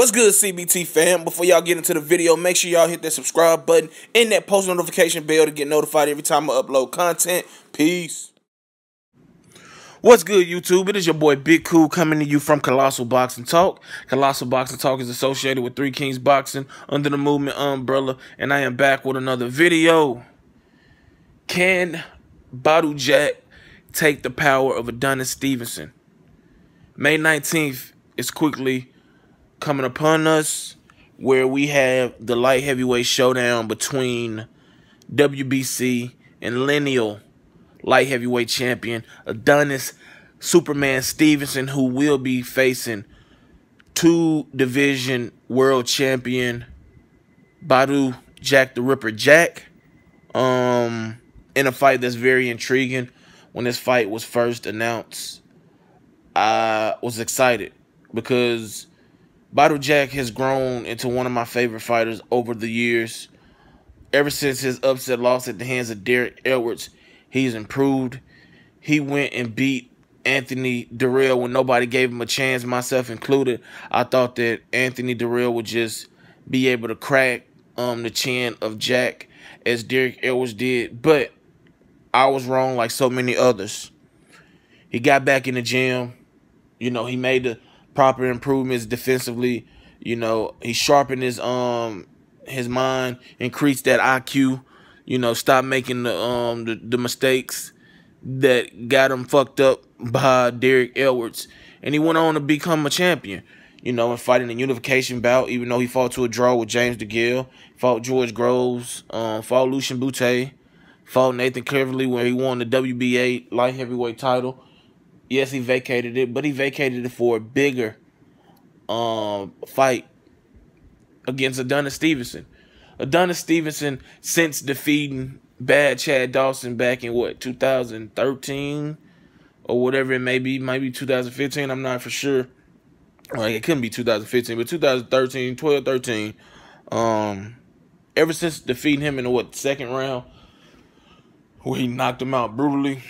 What's good, CBT fam? Before y'all get into the video, make sure y'all hit that subscribe button and that post notification bell to get notified every time I upload content. Peace. What's good, YouTube? It is your boy Big Cool coming to you from Colossal Boxing Talk. Colossal Boxing Talk is associated with Three Kings Boxing under the movement umbrella, and I am back with another video. Can Badou Jack take the power of Adonis Stevenson? May 19th is quickly coming upon us where we have the light heavyweight showdown between WBC and lineal light heavyweight champion Adonis Superman Stevenson, who will be facing two division world champion Badou Jack the Ripper Jack. Um, in a fight that's very intriguing. When this fight was first announced, I was excited because Badou Jack has grown into one of my favorite fighters over the years. Ever since his upset loss at the hands of Derek Edwards, he's improved. He went and beat Anthony Dirrell when nobody gave him a chance, myself included. I thought that Anthony Dirrell would just be able to crack um, the chin of Jack as Derek Edwards did, but I was wrong like so many others. He got back in the gym. You know, he made the proper improvements defensively. You know, he sharpened his um his mind, increased that IQ. You know, stop making the um the, the mistakes that got him fucked up by Derek Edwards, and he went on to become a champion. You know, and fighting a unification bout, even though he fought to a draw with James DeGale, fought George Groves, um, fought Lucian Bute, fought Nathan Cleverly where he won the WBA light heavyweight title. Yes, he vacated it, but he vacated it for a bigger um, fight against Adonis Stevenson. Adonis Stevenson, since defeating Bad Chad Dawson back in what 2013 or whatever it may be, maybe 2015. I'm not for sure. Like it couldn't be 2015, but 2013, 12, 13. Um, ever since defeating him in the what second round, where he knocked him out brutally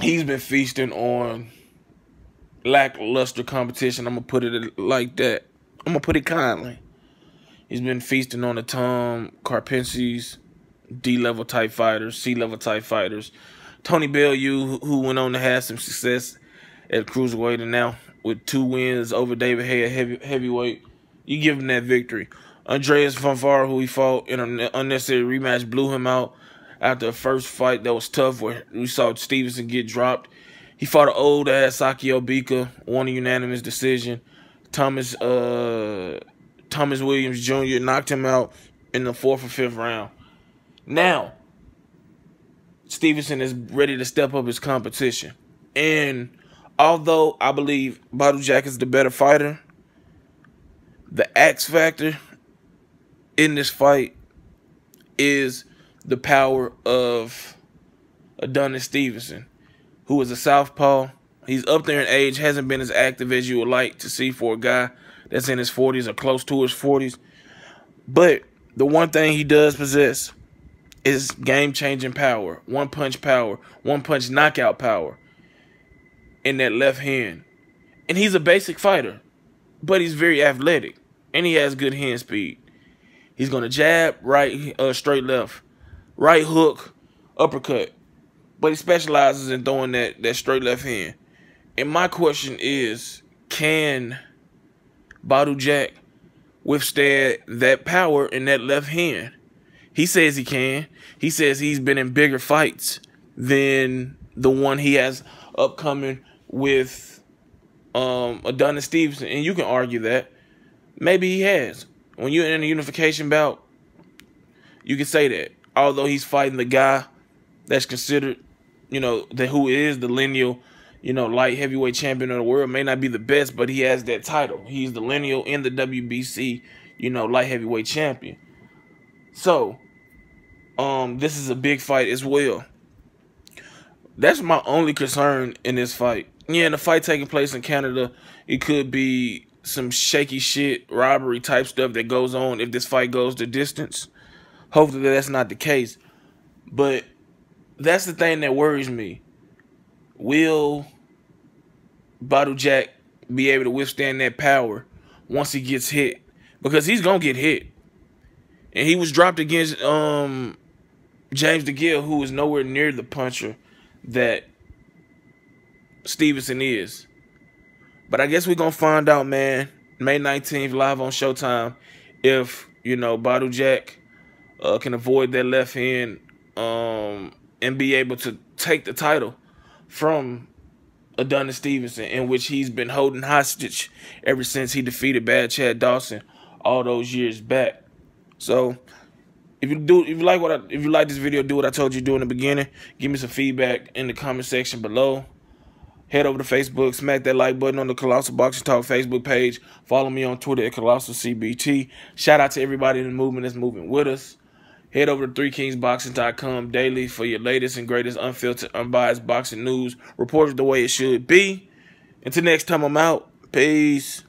he's been feasting on lackluster competition. I'm gonna put it like that. I'm gonna put it kindly. He's been feasting on the Tom Karpency's D-level type fighters, C-level type fighters. Tony Bellew, who went on to have some success at cruiserweight, and now with two wins over David Haye at heavy, heavyweight, you give him that victory. Andreas Fonfara, who he fought in an unnecessary rematch, blew him out after the first fight that was tough where we saw Stevenson get dropped. He fought an old ass Sakio Bika, won a unanimous decision. Thomas uh Thomas Williams Jr. knocked him out in the fourth or fifth round. Now, Stevenson is ready to step up his competition. And although I believe Badou Jack is the better fighter, the X factor in this fight is the power of Adonis Stevenson, who is a southpaw. He's up there in age, hasn't been as active as you would like to see for a guy that's in his 40s or close to his 40s. But the one thing he does possess is game-changing power, one-punch power, one-punch knockout power in that left hand. And he's a basic fighter, but he's very athletic, and he has good hand speed. He's going to jab, right, uh, straight left right hook, uppercut. But he specializes in throwing that, that straight left hand. And my question is, can Badou Jack withstand that power in that left hand? He says he can. He says he's been in bigger fights than the one he has upcoming with um, Adonis Stevenson. And you can argue that. Maybe he has. When you're in a unification bout, you can say that although he's fighting the guy that's considered, you know, the who is the lineal, you know, light heavyweight champion of the world, may not be the best, but he has that title. He's the lineal in the WBC, you know, light heavyweight champion. So, um, this is a big fight as well. That's my only concern in this fight. Yeah, in the fight taking place in Canada, it could be some shaky shit, robbery type stuff that goes on if this fight goes the distance. Hopefully that's not the case. But that's the thing that worries me. Will Badou Jack be able to withstand that power once he gets hit because he's gonna get hit. And he was dropped against um, James DeGale, who is nowhere near the puncher that Stevenson is. But I guess we're gonna find out, man. May 19th, live on Showtime, if you know Badou Jack uh, can avoid that left hand um, and be able to take the title from Adonis Stevenson, in which he's been holding hostage ever since he defeated Bad Chad Dawson all those years back. So if you do, if you like what I, if you like this video, do what I told you to do in the beginning. Give me some feedback in the comment section below. Head over to Facebook, smack that like button on the Colossal Boxing Talk Facebook page. Follow me on Twitter at Colossal CBT. Shout out to everybody in the movement that's moving with us. Head over to 3kingsboxing.com daily for your latest and greatest unfiltered, unbiased boxing news reported the way it should be. Until next time, I'm out. Peace.